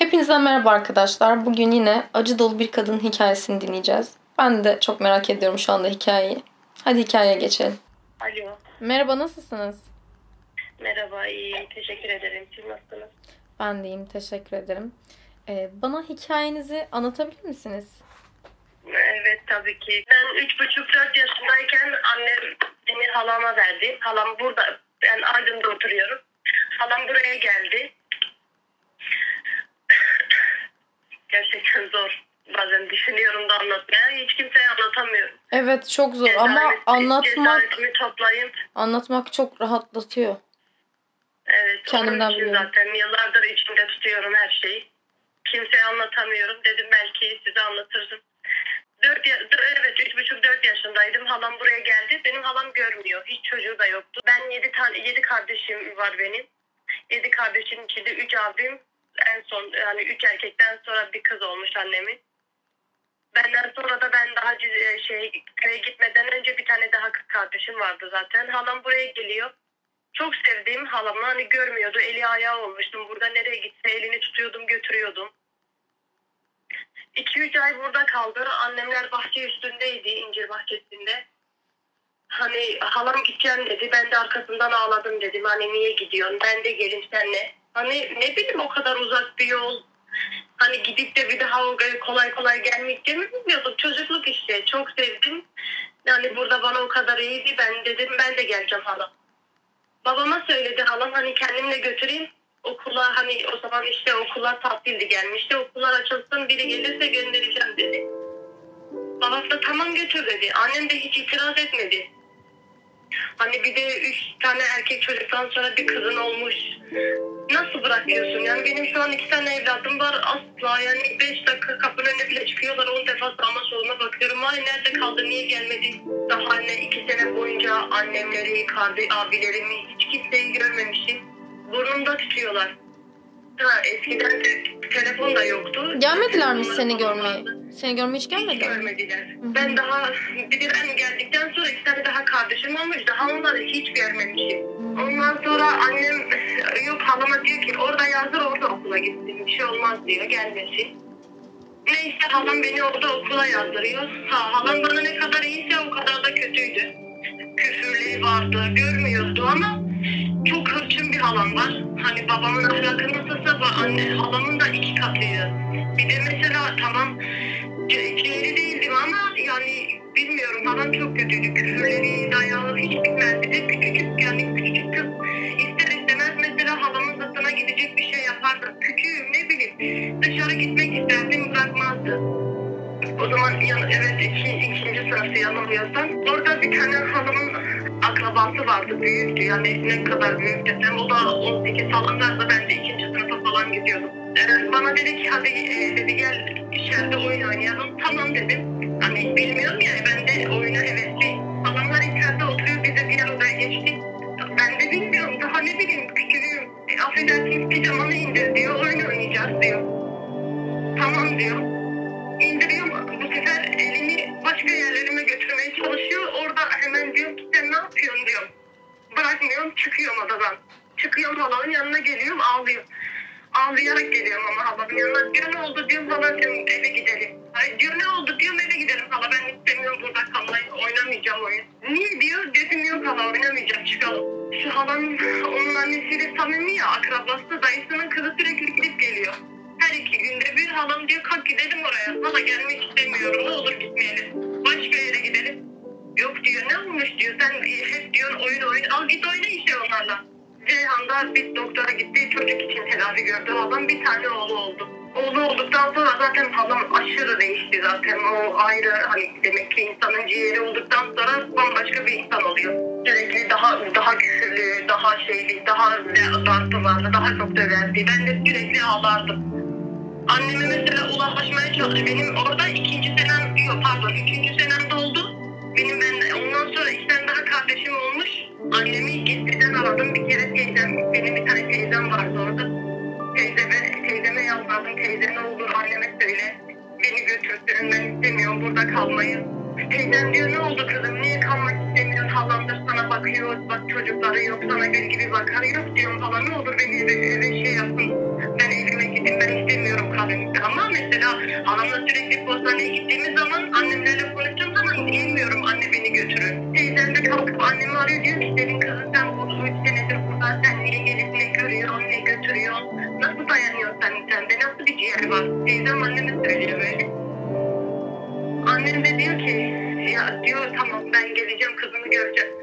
Hepinize merhaba arkadaşlar. Bugün yine acı dolu bir kadının hikayesini dinleyeceğiz. Ben de çok merak ediyorum şu anda hikayeyi. Hadi hikayeye geçelim. Alo. Merhaba nasılsınız? Merhaba, iyiyim. Teşekkür ederim. Siz nasılsınız? Ben de iyiyim. Teşekkür ederim. Ee, bana hikayenizi anlatabilir misiniz? Evet, tabii ki. Ben üç buçuk dört yaşındayken annem beni halama verdi. Halam burada. Ben Aydın'da oturuyorum. Halam buraya geldi. Gerçekten zor. Bazen düşünüyorum da anlatmaya. Hiç kimseye anlatamıyorum. Evet çok zor ama Cesaret- anlatmak Cesaretimi toplayıp anlatmak çok rahatlatıyor. Evet, Kendimden için biliyorum. zaten yıllardır içimde tutuyorum her şeyi. Kimseye anlatamıyorum. Dedim belki size anlatırım. Dört ya, dö- evet, üç buçuk dört yaşındaydım. Halam buraya geldi. Benim halam görmüyor. Hiç çocuğu da yoktu. Ben yedi tane, yedi kardeşim var benim. Yedi kardeşin içinde üç abim. En son yani üç erkekten sonra bir kız olmuş annemin. Benden sonra da ben daha ciz- şey köye gitmeden önce bir tane daha kız kardeşim vardı zaten. Halam buraya geliyor. Çok sevdiğim halamı hani görmüyordu. Eli ayağı olmuştum. Burada nereye gitse elini tutuyordum götürüyordum. 2-3 ay burada kaldı. Annemler bahçe üstündeydi. incir bahçesinde. Hani halam gideceğim dedi. Ben de arkasından ağladım dedim. Hani niye gidiyorsun? Ben de gelin senle. Hani ne bileyim o kadar uzak bir yol. Hani gidip de bir daha o kolay kolay gelmeyeceğimi bilmiyordum. Çocukluk işte. Çok sevdim. Yani burada bana o kadar iyiydi. Ben dedim ben de geleceğim halam. Babama söyledi halam hani kendimle götüreyim. Okula hani o zaman işte okullar tatildi gelmişti. Okullar açılsın biri gelirse göndereceğim dedi. Babam da tamam götür dedi. Annem de hiç itiraz etmedi. Hani bir de üç tane erkek çocuktan sonra bir kızın olmuş. Nasıl bırakıyorsun? Yani benim şu an iki tane evladım var. Asla yani beş dakika kapının önüne bile çıkıyorlar. On defa sağıma soluma bakıyorum. Ay nerede kaldı? Niye gelmedi? Daha anne iki sene boyunca annemleri, kardeş, abilerimi hiç kimseyi görmemişim. Burnumda tutuyorlar. Eskiden de telefon da yoktu. Gelmediler mi seni görmeye? Seni görmeye hiç Hiç gelmediler mi? görmediler. Ben daha bir de ben geldikten sonra iki tane daha kardeşim olmuş. Daha onları hiç görmemişim. Ondan sonra annem yok halama diyor ki orada yazdır orada okula gitsin. Bir şey olmaz diyor gelmesin. Neyse halam beni orada okula yazdırıyor. Ha, halam bana ne kadar iyiyse o kadar da kötüydü. Küfürleri vardı görmüyordu ama çok hırçın bir halam var. Hani babamın ahlakı nasılsa bu anne halamın da iki katıydı. Bir de mesela tamam ciğeri değildim ama yani bilmiyorum halam çok kötüydü. Küfürleri, dayağı hiç bitmezdi. De küçücük yani küçücük kız ister istemez mesela halamın zıttına gidecek bir şey yapardı. Küçüğüm ne bileyim dışarı gitmek isterdim bırakmazdı. O zaman yan, evet iki, ikinci sınıfta yanılmıyorsam. Orada bir tane hanımın akrabası vardı büyüktü. Yani ne kadar büyük desem o da 18 falanlarsa ben de ikinci sınıfa falan gidiyordum. Evet, bana dedi ki hadi e, dedi gel içeride oyun oynayalım. Tamam dedim. Hani bilmiyorum ya ben de oyuna hevesli. Adamlar içeride oturuyor biz de bir arada geçtik. Ben de bilmiyorum daha ne bileyim küçülüyorum. E, affedersiniz Bırakmıyorum çıkıyorum odadan. Çıkıyorum halanın yanına geliyorum ağlıyorum. Ağlayarak geliyorum ama halanın yanına. Diyor ne oldu diyorum hala sen eve gidelim. Ay diyor ne oldu diyorum eve gidelim hala ben istemiyorum burada kalmayı oynamayacağım oyun. Niye diyor dedim yok hala oynamayacağım çıkalım. Şu halanın onun annesiyle samimi ya akrabası dayısının kızı sürekli gidip geliyor. Her iki günde bir halam diyor kalk gidelim oraya. Hala gelmek istemiyorum ne olur gitmeyelim. Diyor ne olmuş diyor sen hep diyor oyun oyun al git oyna işte onlarla. Ceyhan'da bir doktora gitti çocuk için tedavi gördü halam bir tane oğlu oldu. Oğlu olduktan sonra zaten halam aşırı değişti zaten o ayrı hani demek ki insanın ciğeri olduktan sonra bambaşka bir insan oluyor. Sürekli daha daha küfürlü, daha şeyli, daha darttılardı, daha çok döverdi. Ben de sürekli ağlardım. Anneme mesela ulaşmaya çalıştı. Benim orada ikinci senem, yok pardon üçüncü senem doldu. Benim ben ondan sonra tane daha kardeşim olmuş. Annemi gizliden aradım. Bir kere teyzem, benim bir tane teyzem vardı orada. Teyzeme, teyzeme yalvardım. Teyze ne olur anneme söyle. Beni götürsün. Ben istemiyorum burada kalmayı. Teyzem diyor ne oldu kızım niye kalmak istemiyorsun? Halamdır sana bakıyor. Bak çocukları yok sana gül gibi bakar. Yok diyorum hala ne olur beni eve, eve şey yapın. Ben evime gidin ben istemiyorum. kalın. Ama mesela halamla sürekli postaneye gittiğimiz zaman annemlerle konuştuğum zaman diyemiyorum anne beni götürün. Teyzem de kalkıp annemi arıyor diyor ki senin kızın sen bu üç senedir burada sen niye gelip ne görüyor ne götürüyor. Nasıl dayanıyorsun sen sende nasıl bir ciğer var. Teyzem anneme söylüyor böyle. Annem de diyor ki ya diyor tamam ben geleceğim kızımı göreceğim.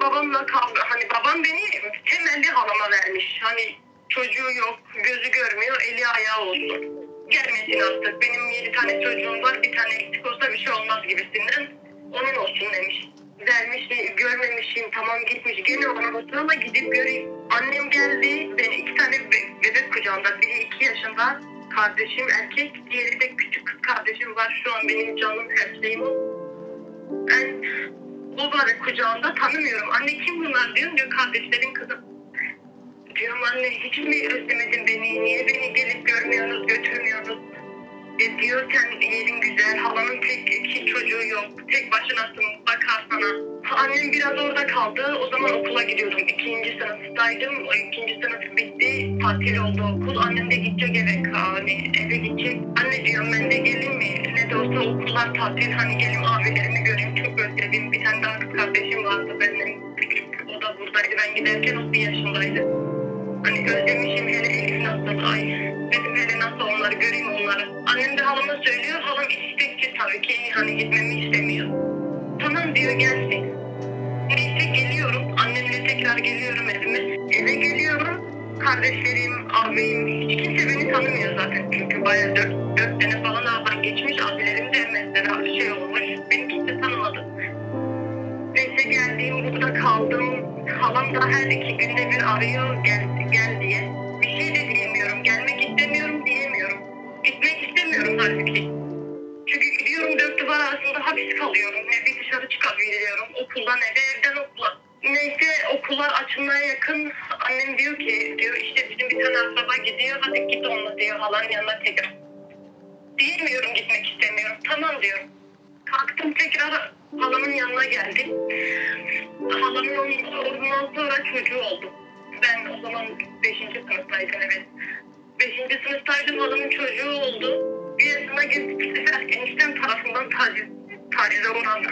Babamla kavga hani babam beni temelli halama vermiş. Hani çocuğu yok gözü görmüyor eli ayağı olsun. Gelmesin artık benim yedi tane çocuğum var bir tane eksik olsa bir şey olmaz gibisinden onun olsun demiş. Vermiş görmemişim tamam gitmiş gene ona olsun ama gidip göreyim. Annem geldi beni iki tane be- bebek kucağında biri iki yaşında kardeşim erkek diğeri de küçük kız kardeşim var şu an benim canım her şeyim o. Ben o var kucağında tanımıyorum. Anne kim bunlar diyorum diyor kardeşlerin kızı. Diyorum anne hiç mi özlemedin beni? Niye beni gelip görmüyorsunuz, götürmüyorsunuz? E diyor sen yerin güzel, halanın tek iki çocuğu yok, tek başınasın, bakar sana. Annem biraz orada kaldı, o zaman okula gidiyordum. İkinci sınıftaydım, o ikinci sınıf bitti, tatil oldu okul. Annem de gidecek eve, hani eve gidecek. Anne diyorum ben de geleyim mi? Ne de olsa okullar tatil, hani gelin abilerimi göreyim, çok özledim. Bir tane daha kardeşim vardı küçük, o da buradaydı. Ben giderken o bir yaşındaydı. Özlemişim hele Elif nasıl ay. Dedim hele nasıl onları göreyim onları. Annem de halama söylüyor. Halam istekçi tabii ki hani gitmemi istemiyor. Tamam diyor gelsin. Neyse geliyorum. Annemle tekrar geliyorum evime. Eve geliyorum. Kardeşlerim, abim, hiç kimse beni tanımıyor zaten. Çünkü bayağı dört, dört sene falan aradan geçmiş. Abilerim de mesela şey olmuş. Halam da her iki günde bir arıyor gel, gel diye. Bir şey de diyemiyorum. Gelmek istemiyorum diyemiyorum. Gitmek istemiyorum halbuki. Çünkü gidiyorum dört duvar arasında hapis kalıyorum. Ne bir dışarı çıkabiliyorum. Okuldan eve, evden okula. Neyse okullar açılmaya yakın. Annem diyor ki, diyor işte bizim bir tane akraba gidiyor. Hadi git onunla diyor halanın yanına tekrar. Diyemiyorum gitmek istemiyorum. Tamam diyorum. Kalktım tekrar halamın yanına geldim. Halamın on- ondan sonra çocuğu oldu. Ben o zaman 5. sınıftaydım evet. 5. sınıftaydım halamın çocuğu oldu. Bir yaşına geldi bir sefer eniştem tarafından taciz, tacize uğradı.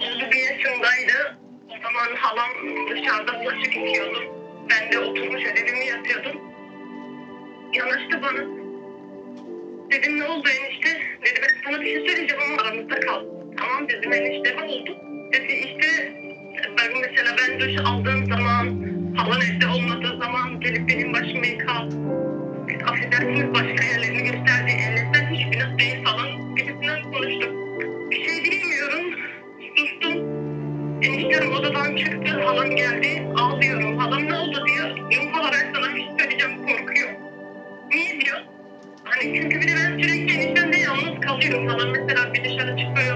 Oğlu bir yaşındaydı. O zaman halam dışarıda bulaşık yıkıyordu. Ben de oturmuş ödevimi yapıyordum. Yanaştı bana. Dedim ne oldu enişte? Dedi ben sana bir şey söyleyeceğim ama aramızda kal. Tamam dedim enişte ne oldu? Dedi işte ben mesela ben duş aldığım zaman, halan evde olmadığı zaman gelip benim başımı yıkar. Affedersiniz başka yerlerini gösterdi. Ellerinden hiç günah değil falan gibisinden konuştuk. Bir şey bilmiyorum. Sustum. Eniştem odadan çıktı. Halam geldi. Ağlıyorum. Halam ne oldu diyor. Yok ben sana bir şey söyleyeceğim korkuyor. Niye diyor? Hani çünkü bir de ben sürekli eniştemde yalnız kalıyorum falan. Mesela bir dışarı çıkıyor.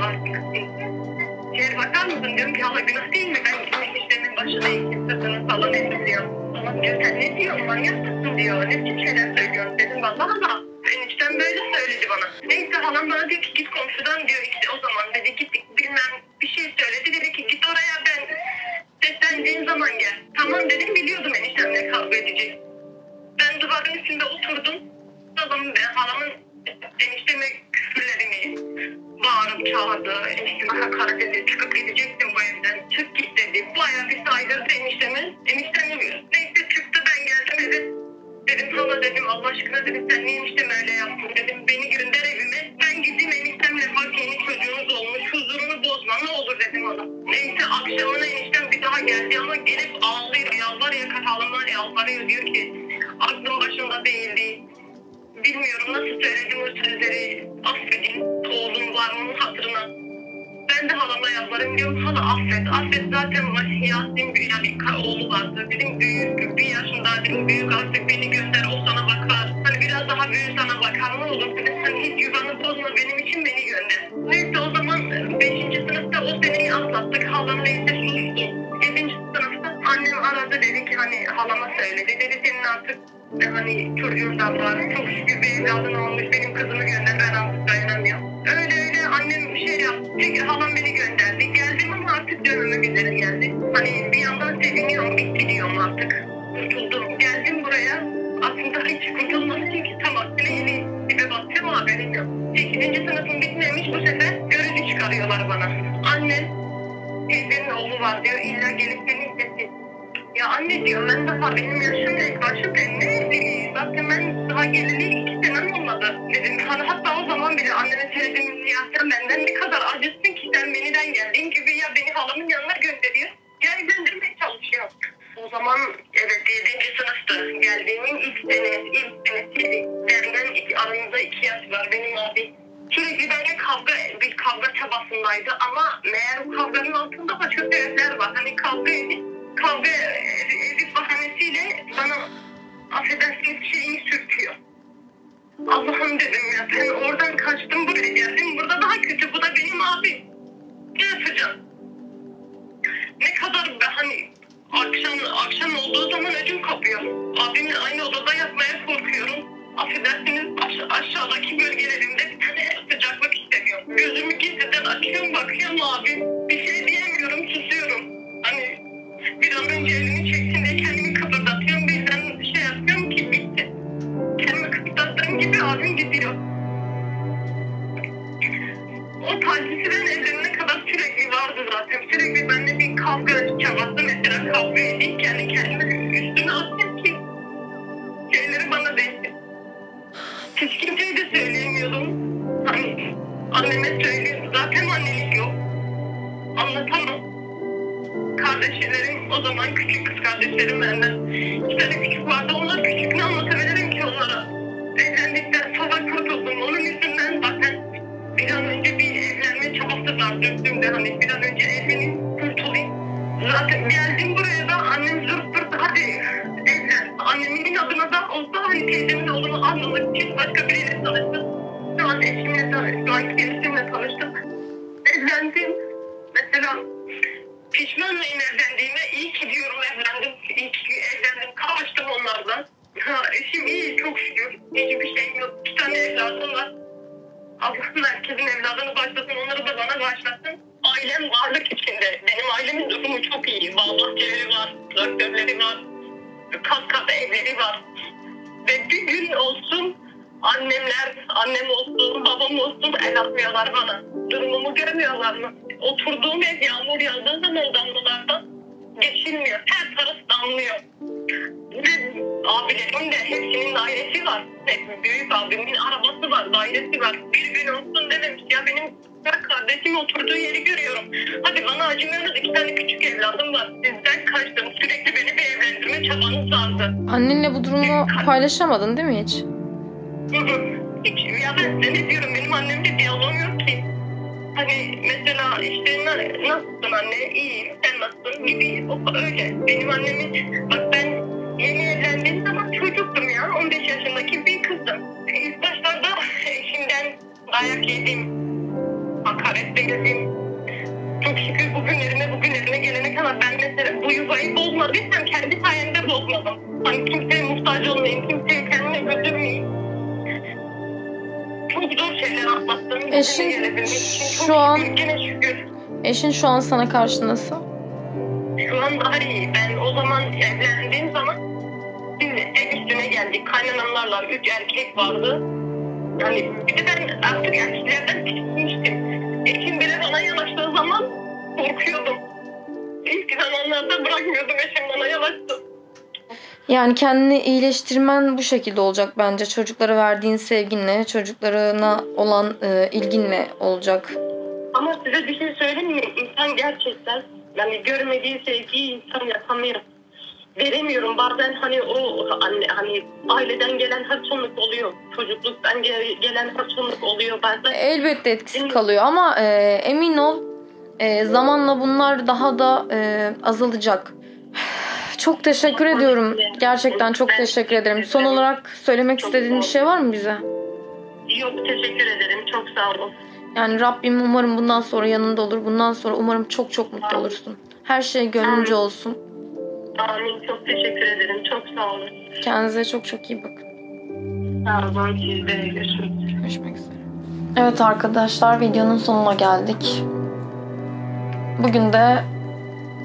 Artık. Şeye bakar mısın diyorum ki hala günah değil mi? Ben gitmiş eniştemin başına eğitim falan ettim diyor. Ama diyor sen ne diyorsun manyak mısın diyor. Ne biçim şeyler söylüyorsun dedim vallahi da. Eniştem böyle söyledi bana. Neyse halam bana diyor ki git komşudan diyor işte o zaman dedi gittik bilmem bir şey söyledi. Dedi ki git oraya ben seslendiğin zaman gel. Tamam dedim biliyordum eniştemle kavga edecek. Ben duvarın üstünde oturdum. Halamın, halamın enişteme bağırıp çağırdı. Enişteme hakaret etti. Çıkıp gidecektim bu evden. Çık git affet. Affet zaten. Yasin bir yani oğlu vardı. Dedim büyük bir yaşında dedim büyük artık beni gönder o sana bakar. Hani biraz daha büyük sana bakar ne olur dedim. Sen hiç yuvanı bozma benim için beni gönder. Neyse o zaman 5. sınıfta o seneyi atlattık. Halam neyse sustu. 7. sınıfta annem aradı dedi ki hani halama söyledi. Dedi senin artık e, hani çocuğun da var. Çok şükür bir evladın olmuş. Benim kızımı gönder. Ben artık dayanamıyorum. Öyle öyle annem bir şey yaptı. Halam beni gönderdi. 呀，你这个门的话，给你们 Ne kadar be- hani akşam akşam olduğu zaman ödüm kapıyor. Abimle aynı odada yatmaya korkuyorum. Affedersiniz aş- aşağıdaki bölgelerimde bir tane sıcaklık hissediyorum. Gözümü gizliden açıyorum bakıyorum abim. Bir şey diyemiyorum susuyorum. Hani bir an önce elini çeksin diye kendimi kıpırdatıyorum. Birden şey yapıyorum ki bitti. Kendimi kıpırdattığım gibi abim gidiyor. O kadar sürekli vardı zaten. Sürekli benimle bir kavga çabası mesela kavga edeyim kendi kendime üstüne atayım ki şeyleri bana değsin. Hiç kimseye de söyleyemiyordum. Hani anneme söylüyorum. Zaten annelik yok. Anlatamam. Kardeşlerim o zaman küçük kız kardeşlerim benden. İki tane küçük vardı. Onlar küçük ne anlatabilirim ki onlara? Evlendikten sonra kurtuldum. Onun yüzünden zaten bir an önce bir evlenme çabası var döktüğümde hani bir an pişman evlendiğime? İyi ki diyorum evlendim. İyi ki evlendim. Kavuştum onlardan. Ha, eşim iyi çok şükür. Hiçbir şeyim yok. İki tane evladım var. Allah'ın herkesin evladını başlasın, onları da bana başlasın. Ailem varlık içinde. Benim ailemin durumu çok iyi. Bahçeleri var, traktörleri var, kat kat evleri var. Ve bir gün olsun annemler, annem olsun, babam olsun el atmıyorlar bana. Durumumu görmüyorlar mı? Oturduğum ev yağmur yağdığı zaman damlalardan geçilmiyor. Her taraf damlıyor. Ve abilerimin de hepsinin dairesi var. Hep büyük abimin arabası var, dairesi var. Bir gün olsun dememiş ya benim ben kardeşim oturduğu yeri görüyorum. Hadi bana acımıyorsunuz iki tane küçük evladım var. Sizden kaçtım. Sürekli beni bir evlendirme çabanız vardı. Annenle bu durumu paylaşamadın değil mi hiç? Hı hı. Hiç ya ben size ne diyorum benim annemle diyalog yok. Hani mesela işte na, nasılsın anne iyiyim sen nasılsın gibi o öyle. Benim annemin bak ben yeni evlendiğim zaman çocuktum ya 15 yaşındaki bir kızdım. İlk başlarda eşimden dayak yedim. Hakaret yedim. Çok şükür bugünlerime bugünlerime gelene kadar ben mesela bu yuvayı bozmadıysam kendi sayemde bozmadım. Hani kimseye muhtaç olmayayım, kimseye kendime götürmeyeyim. Eşin Bugüne gelebilmek için çok şu an- şükür, Gene şükür. Eşin şu an sana karşı nasıl? Şu an daha iyi. Ben o zaman evlendiğim zaman biz ev üstüne geldik. Kaynanamlarla üç erkek vardı. Yani bir de ben artık erkeklerden tiksinmiştim. Eşim bile bana yanaştığı zaman korkuyordum. İlk zamanlarda bırakmıyordum eşim bana yanaştı. Yani kendini iyileştirmen bu şekilde olacak bence. Çocuklara verdiğin sevginle, çocuklarına olan e, ilginle olacak. Ama size bir şey söyleyeyim mi? İnsan gerçekten yani görmediği sevgiyi insan yapamıyor. Veremiyorum. Bazen hani o anne hani aileden gelen hırçınlık oluyor. Çocukluktan gel- gelen hırçınlık oluyor bazen. Elbette etkisi kalıyor ama e, emin ol e, zamanla bunlar daha da e, azalacak. Çok teşekkür ediyorum. Gerçekten çok teşekkür ederim. Son olarak söylemek istediğin bir şey var mı bize? Yok teşekkür ederim. Çok sağ olun. Yani Rabbim umarım bundan sonra yanında olur. Bundan sonra umarım çok çok mutlu olursun. Her şey gönlünce olsun. Amin. Çok teşekkür ederim. Çok sağ olun. Kendinize çok çok iyi bakın. Sağ olun. Siz de. Görüşmek üzere. Evet arkadaşlar videonun sonuna geldik. Bugün de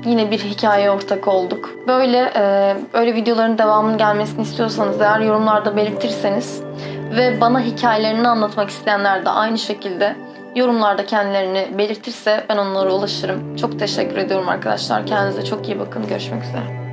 yine bir hikaye ortak olduk. Böyle e, böyle videoların devamının gelmesini istiyorsanız eğer yorumlarda belirtirseniz ve bana hikayelerini anlatmak isteyenler de aynı şekilde yorumlarda kendilerini belirtirse ben onlara ulaşırım. Çok teşekkür ediyorum arkadaşlar. Kendinize çok iyi bakın. Görüşmek üzere.